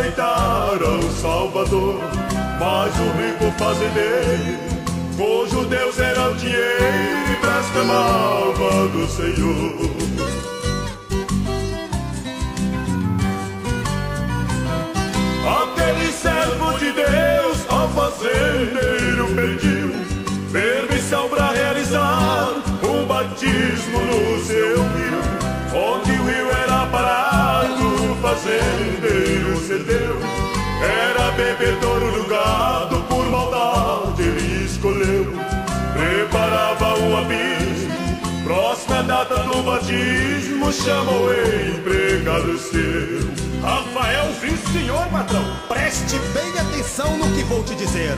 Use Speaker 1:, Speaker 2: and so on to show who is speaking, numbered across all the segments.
Speaker 1: aceitaram Salvador. Mas o rico fazendeiro, cujo Deus era o dinheiro, e blasfemava do Senhor. Aquele servo de Deus ao fazendeiro pediu permissão para realizar um batismo no seu rio. Onde cedeu. Era bebedor o lugar, por maldade ele escolheu. Preparava um abismo, próxima data do batismo, chamou o empregado seu.
Speaker 2: Rafael, sim senhor, patrão.
Speaker 3: Preste bem atenção no que vou te dizer.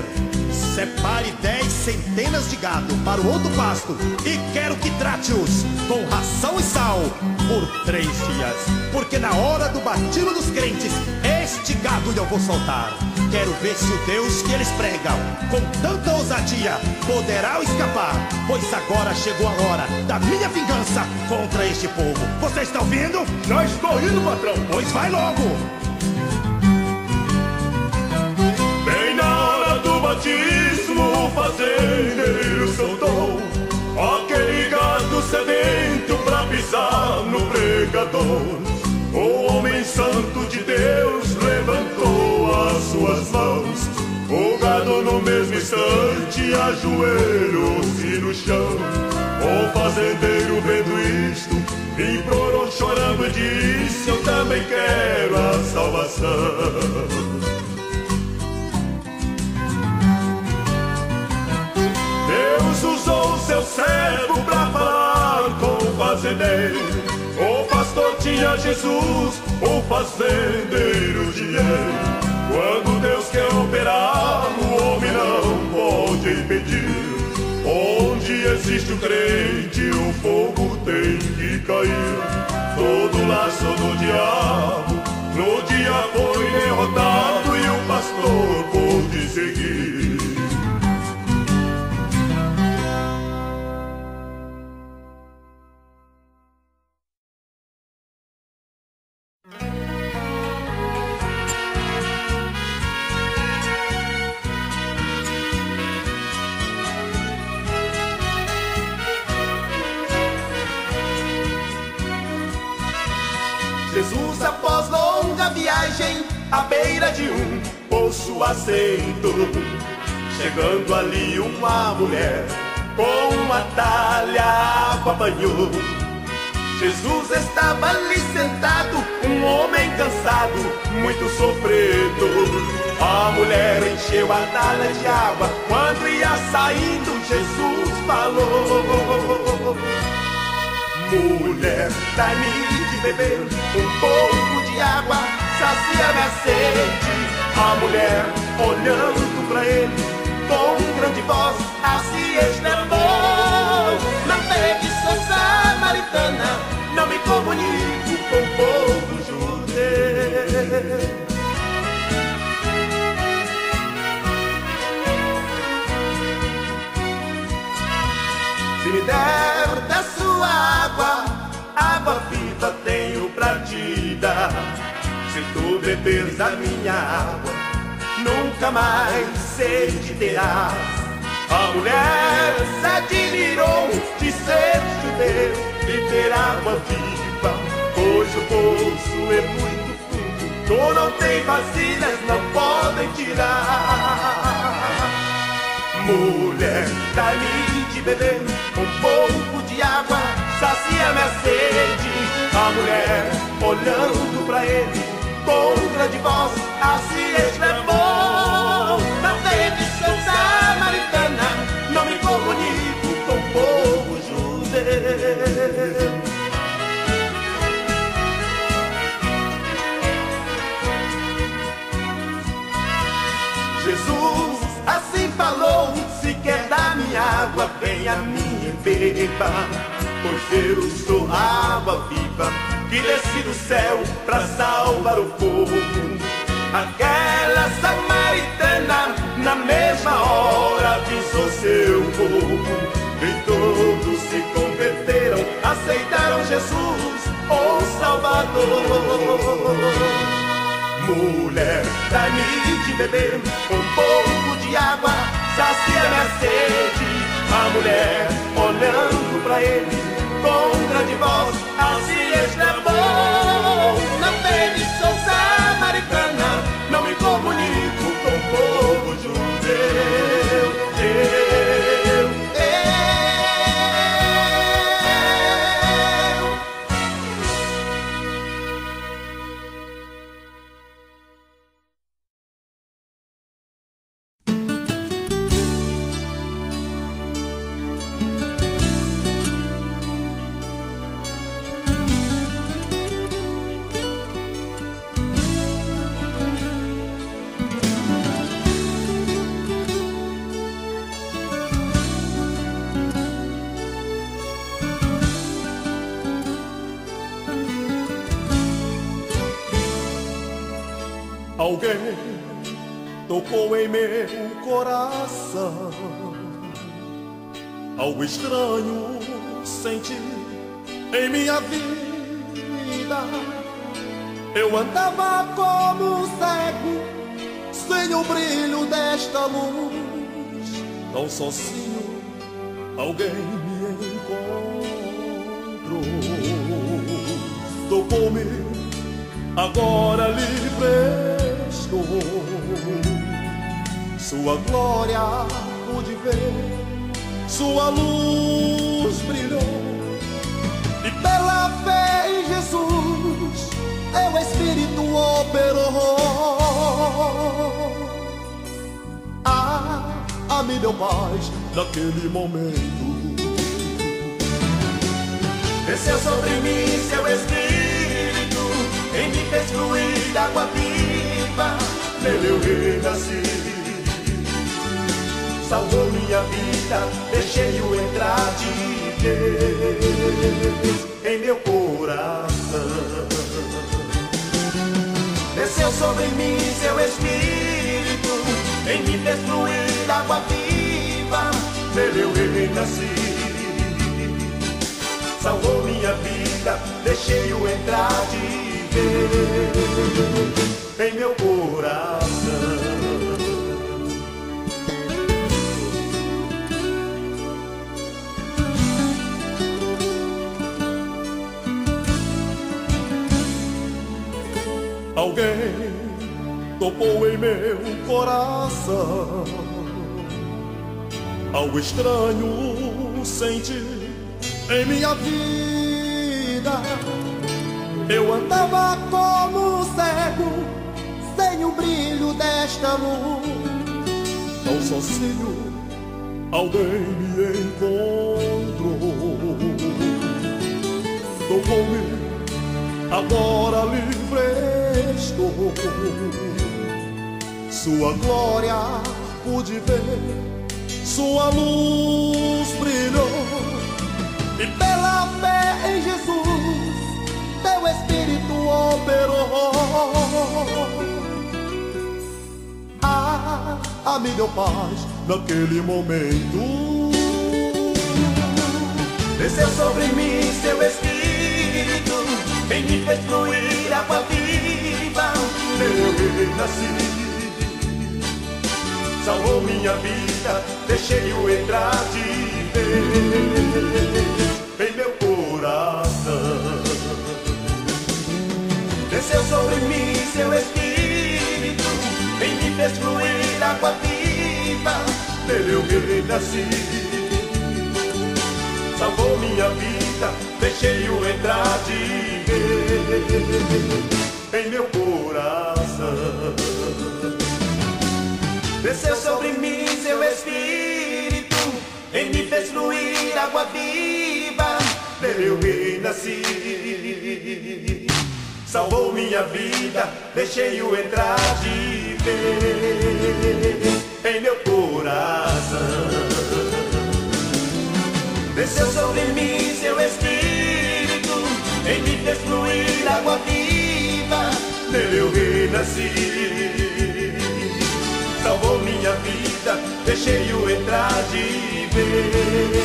Speaker 3: Separe dez centenas de gado para o outro pasto e quero que trate-os com ração e sal por três dias. Porque na hora do batismo dos crentes, este gado eu vou soltar. Quero ver se o Deus que eles pregam, com tanta ousadia, poderá escapar. Pois agora chegou a hora da minha vingança contra este povo. Você está ouvindo?
Speaker 2: Já estou indo, patrão.
Speaker 3: Pois vai logo.
Speaker 1: Bem na hora do batismo, o fazendeiro soltou aquele gado sedento pra pisar no pregador. Instante ajoelhou-se no chão. O fazendeiro vendo isto, implorou chorando e disse: Eu também quero a salvação. Deus usou seu servo pra falar com o fazendeiro. O pastor tinha Jesus, o fazendeiro dinheiro. Quando Deus quer operar, existe o crente, o fogo tem que cair. Todo laço do diabo, no dia foi derrotado e o pastor pôde seguir. À beira de um poço assento, chegando ali uma mulher com uma talha água banhou. Jesus estava ali sentado, um homem cansado, muito sofrido. A mulher encheu a talha de água, quando ia saindo, Jesus falou. Mulher, dá-me de beber um pouco de água, sacia minha sede. A mulher, olhando pra ele, com grande voz, assim beberes a minha água, nunca mais sede terás. A mulher se admirou de ser judeu e ter água viva, pois o poço é muito fundo. Tu não tem vasilhas, não podem tirar. Mulher, dá-me de beber um pouco de água, sacia minha sede. A mulher, olhando pra ele, com grande voz, assim exclamou: Não teve sou samaritana, não me comunico com o povo judeu. Jesus assim falou: Se quer dar minha água, venha me beba. Pois eu sou água viva que desci céu salvar o povo. Aquela samaritana na mesma hora avisou seu povo. E todos se converteram, aceitaram Jesus, o Salvador. Mulher, dá-me de beber um pouco de água, sacia minha sede. A mulher, olhando para ele, contra de voz, assim exclamou. Na pele sou samaritana,
Speaker 3: tocou em meu coração. Algo estranho senti em minha vida. Eu andava como um cego, sem o brilho desta luz. Tão sozinho, alguém me encontrou. Tocou-me agora livre estou. Sua glória pude ver, sua luz brilhou. E pela fé em Jesus, teu Espírito operou. Ah, a me deu paz naquele momento.
Speaker 1: Desceu sobre mim seu espírito, em mim fez fluir água viva, nele eu renasci. Salvou minha vida, deixei-o entrar de Deus em meu coração. Desceu sobre mim seu espírito, em fez fluir água viva, nele eu renasci salvou minha vida, deixei-o entrar de vez em meu coração.
Speaker 3: Alguém tocou em meu coração. Algo estranho senti em minha vida. Eu andava como cego, sem o brilho desta luz. Tão sozinho, alguém me encontrou. Tocou-me, agora livre estou. Sua glória pude ver, sua luz brilhou. E pela fé em Jesus, teu Espírito operou. Ah, a me deu paz naquele momento.
Speaker 1: Desceu sobre mim seu espírito, em mim fez fluir água viva, eu renasci. Salvou minha vida, deixei-o entrar de vez em meu coração. Desceu sobre mim seu espírito, em mim fez fluir água viva, eu renasci salvou minha vida, em meu coração. Desceu sobre mim seu espírito, em mim fez fluir água viva, nele eu renasci. Salvou minha vida, deixei-o entrar de vez em meu coração. Desceu sobre mim seu espírito, destruir a água viva, nele eu renasci. Salvou minha vida, deixei-o entrar de vez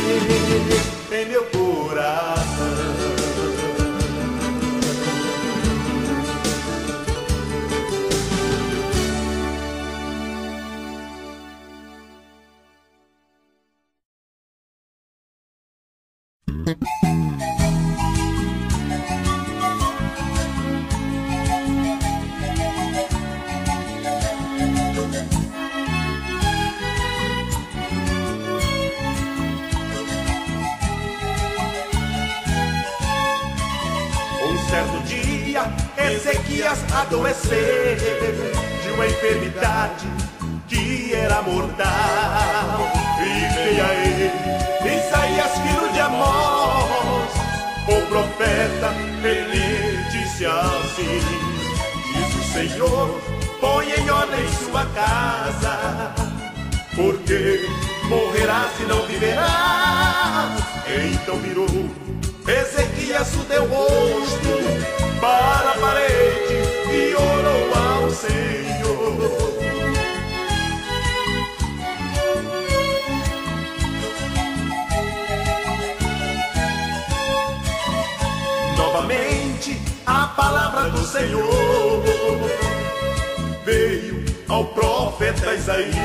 Speaker 1: em meu coração. Adoecer de uma enfermidade que era mortal. E veio a ele, Isaías, filho de Amós, o profeta, ele disse assim: Diz o Senhor, põe em ordem sua casa, porque morrerá se não viverá. Então virou Ezequias o deu rosto para a parede e orou ao Senhor. Novamente a palavra do Senhor veio ao profeta Isaías.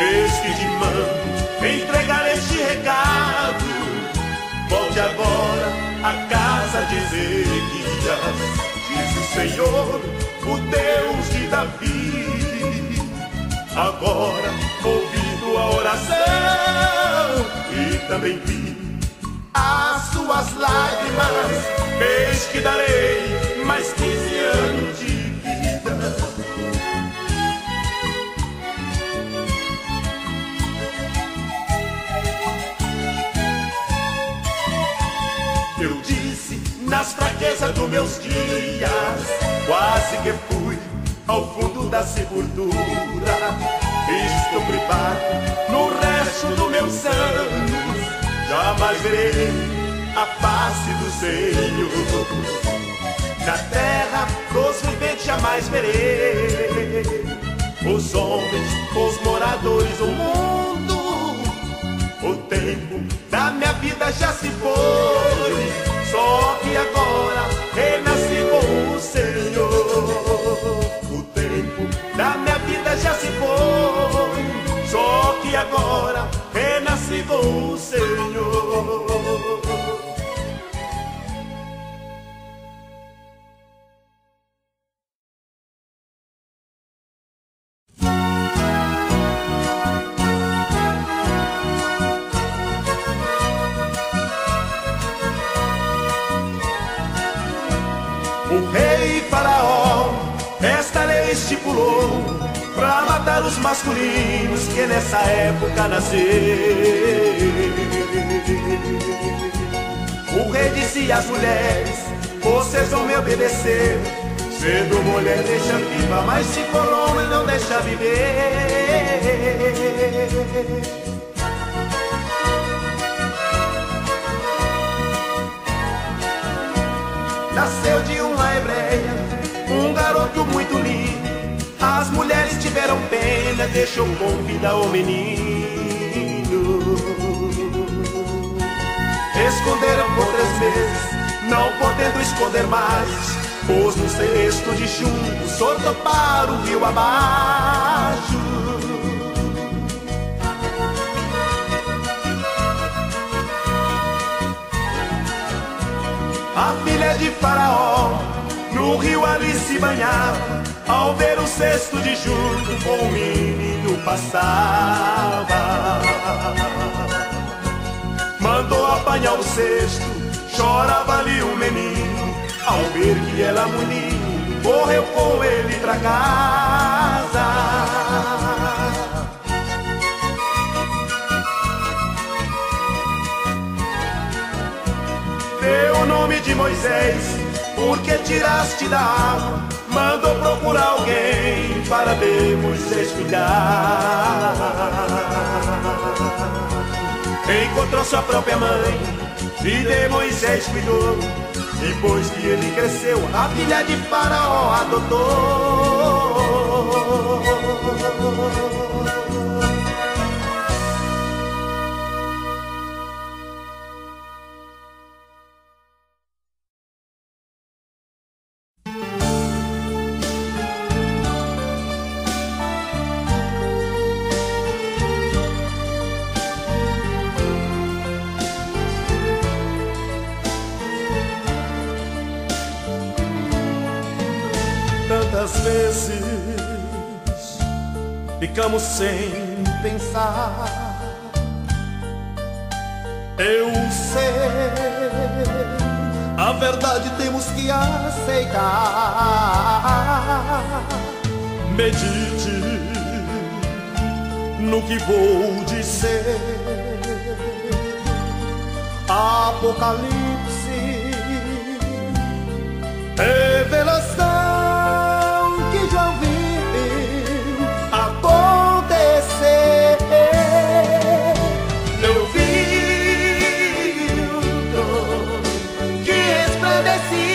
Speaker 1: Eis que te mando entregar este recado. Volte agora à casa de Ezequias. Diz o Senhor, o Deus de Davi. Agora ouvindo a oração e também vi as suas lágrimas. Eis que darei mais 15 anos fraquezas dos meus dias, quase que fui ao fundo da sepultura. Estou privado no resto dos meus anos, jamais verei a face do Senhor. Na terra dos viventes jamais verei os homens, os moradores do mundo. Tempo da minha vida já se foi, só que agora renasci com o Senhor. O tempo da minha vida já se foi, só que agora renasci com o Senhor. Pra matar os masculinos que nessa época nasceram. O rei disse às mulheres: Vocês vão me obedecer. Sendo mulher, deixa viva, mas se for homem, não deixa viver. nasceu de uma hebreia, um garoto muito lindo. As mulheres tiveram pena, deixou com vida o menino. Esconderam por três meses, não podendo esconder mais. Pôs no cesto de chumbo, soltou para o rio abaixo. A filha de Faraó no rio ali se banhava. Ao ver cesto de junto com o menino passava. Mandou apanhar o cesto, chorava ali o menino. Ao ver que ela menino, correu com ele pra casa. deu o nome de Moisés, porque tiraste da água, mandou procurar alguém para de Moisés cuidar. Encontrou sua própria mãe e de Moisés cuidou. Depois que ele cresceu, a filha de Faraó adotou. Sem pensar. Eu sei
Speaker 3: A verdade temos que aceitar. Medite no que vou dizer. Apocalipse, revelação
Speaker 1: resplandecia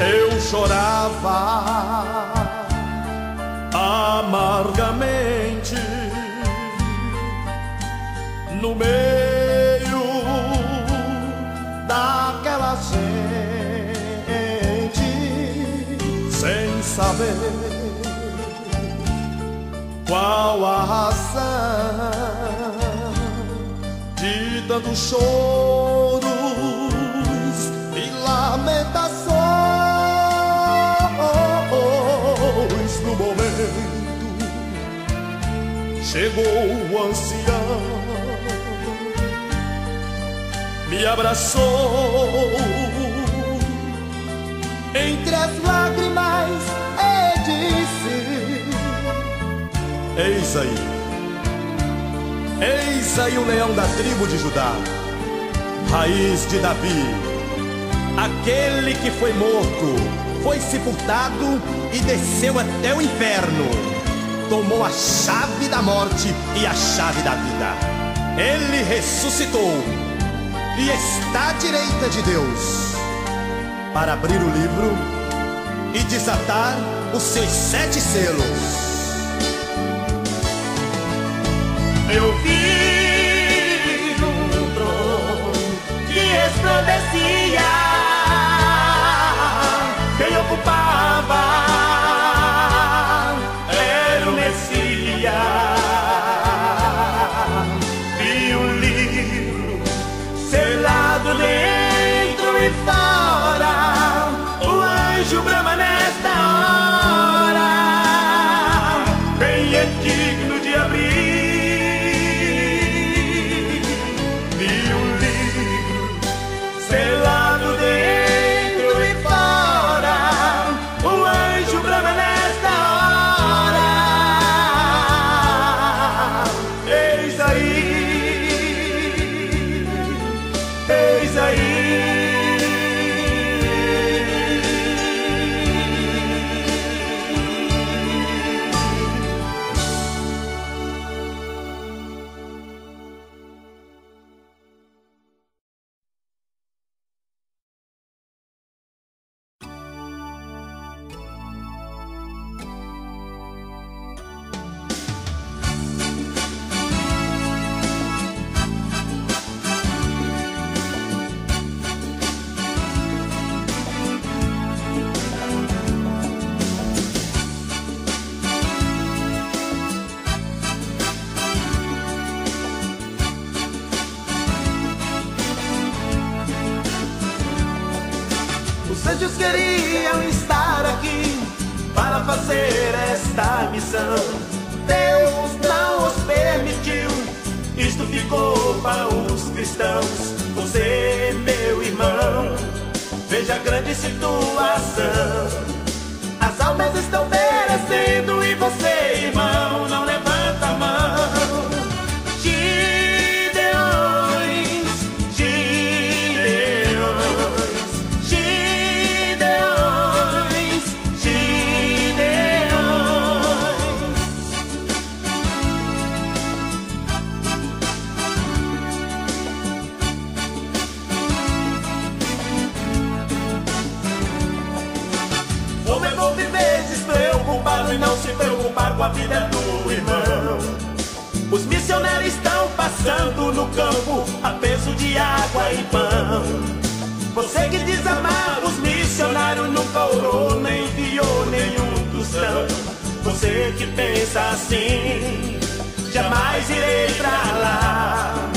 Speaker 3: eu chorava amargamente no meio daquela gente sem saber qual a razão de tantos choros e lamentações chegou o ancião me abraçou. Entre as lágrimas e disse eis aí eis aí o leão da tribo de Judá raiz de Davi aquele que foi morto, foi sepultado e desceu até o inferno. Tomou a chave da morte e a chave da vida. Ele ressuscitou e está à direita de Deus para abrir o livro e desatar os seus sete selos.
Speaker 1: Eu vi um trono que resplandecia quem anjos queriam estar aqui para fazer esta missão. Deus não os permitiu, isto ficou para os cristãos. Você, meu irmão, veja a grande situação. As almas estão perecendo e você, irmão, vida do irmão. Os missionários estão passando no campo a peso de água e pão. Você que diz amar os missionários nunca orou nem enviou nenhum tostão. Você que pensa assim, jamais irei pra lá.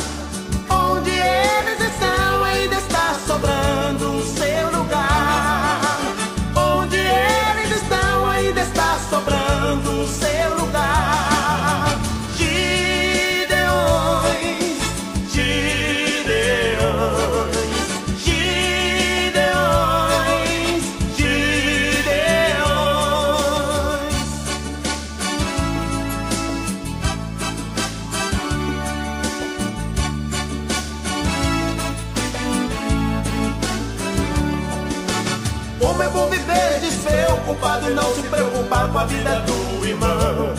Speaker 1: Onde eles estão ainda está sobrando o seu lugar. Onde eles estão ainda está sobrando o seu e não se preocupar com a vida do irmão.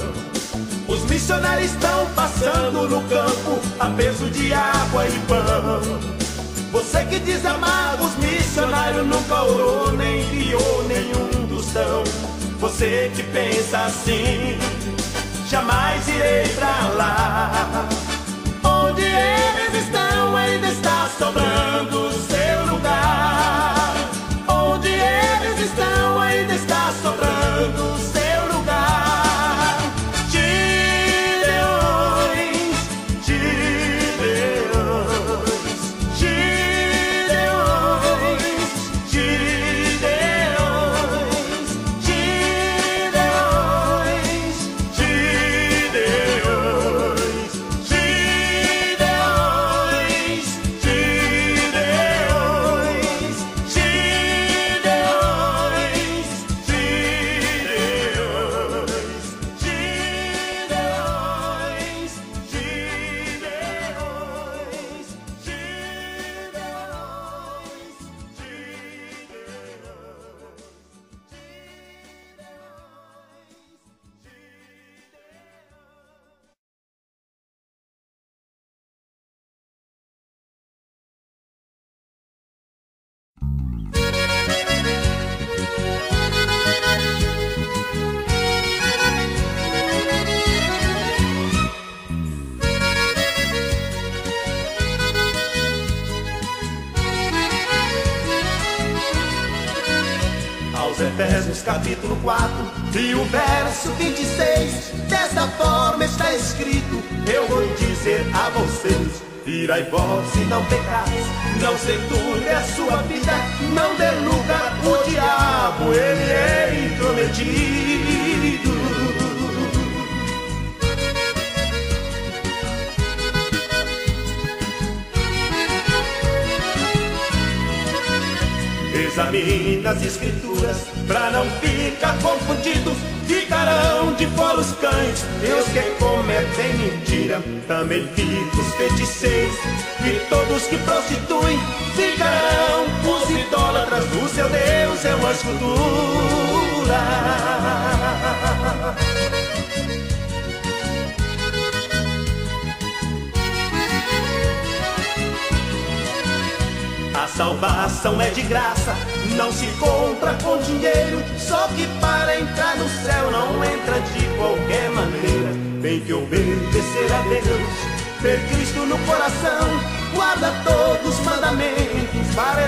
Speaker 1: Os missionários estão passando no campo a peso de água e pão. Você que diz amar os missionários nunca orou nem enviou nenhum tostão. Você que pensa assim, jamais irei pra lá. Onde eles estão ainda está sobrando capítulo 4 e o verso 26. Desta forma está escrito: Eu vou dizer a vocês. Irai vós e não pecais, não turbe a sua vida, não dê lugar Examina as escrituras pra não ficar confundidos. Ficarão de fora os cães e os que cometem mentira. Também ricos feiticeiros e todos que prostituem. Ficarão os idólatras do seu Deus é uma escultura. Salvação é de graça, não se compra com dinheiro. Só que para entrar no céu não entra de qualquer maneira. Tem que obedecer a Deus, ter Cristo no coração. Guarda todos os mandamentos para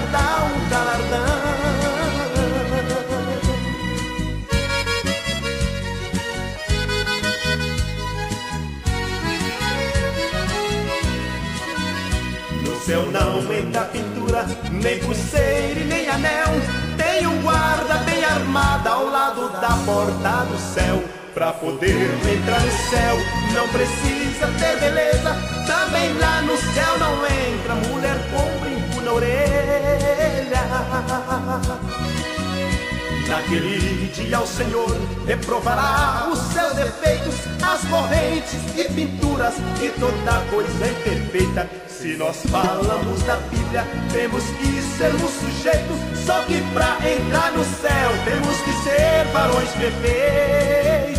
Speaker 1: nem pulseira e nem anel. Tem um guarda bem armado ao lado da porta do céu. Pra poder entrar no céu, não precisa ter beleza. Também lá no céu não entra mulher com brinco na orelha. Naquele dia o Senhor reprovará os seus defeitos, as correntes e pinturas e toda coisa imperfeita. Se nós falamos da Bíblia, temos que sermos sujeitos. Só que pra entrar no céu temos que ser varões perfeitos.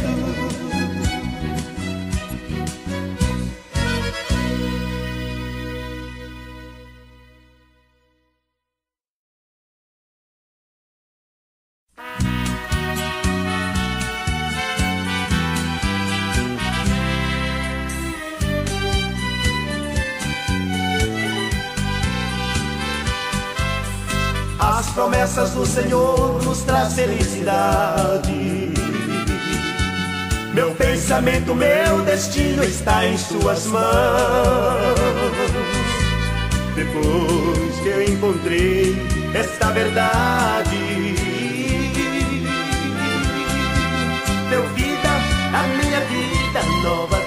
Speaker 1: Promessas do Senhor nos traz felicidade. Meu pensamento, meu destino está em Suas mãos. Depois que eu encontrei esta verdade, deu vida à minha vida, nova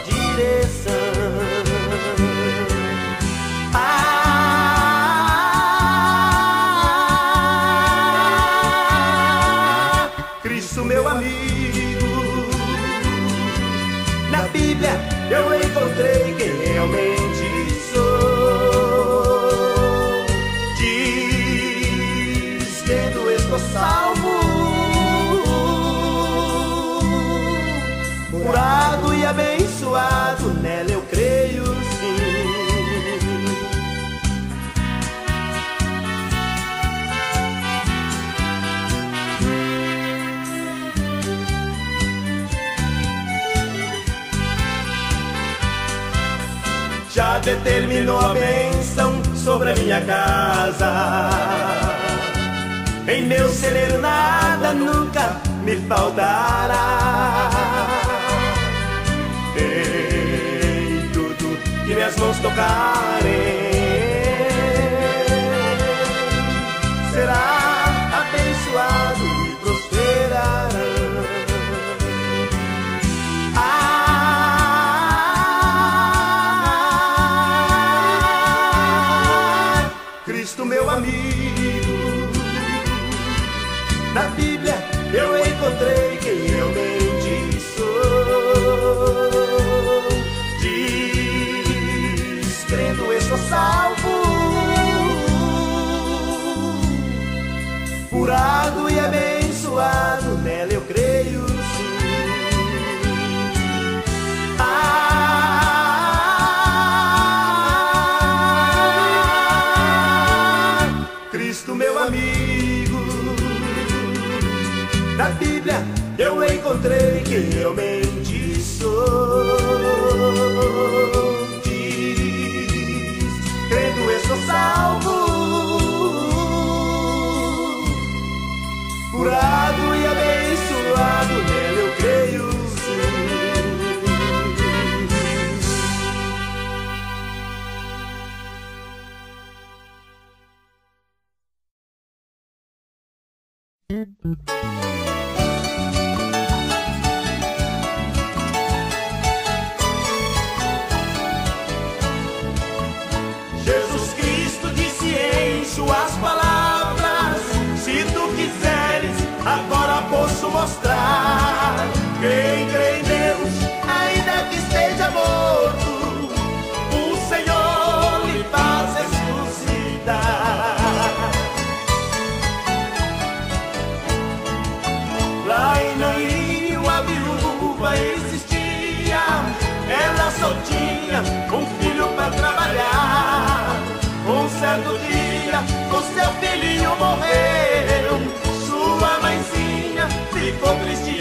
Speaker 1: determinou a bênção sobre a minha casa. Em meu celeiro nada nunca me faltará. Em tudo que minhas mãos tocarem, Mm-hmm.
Speaker 4: A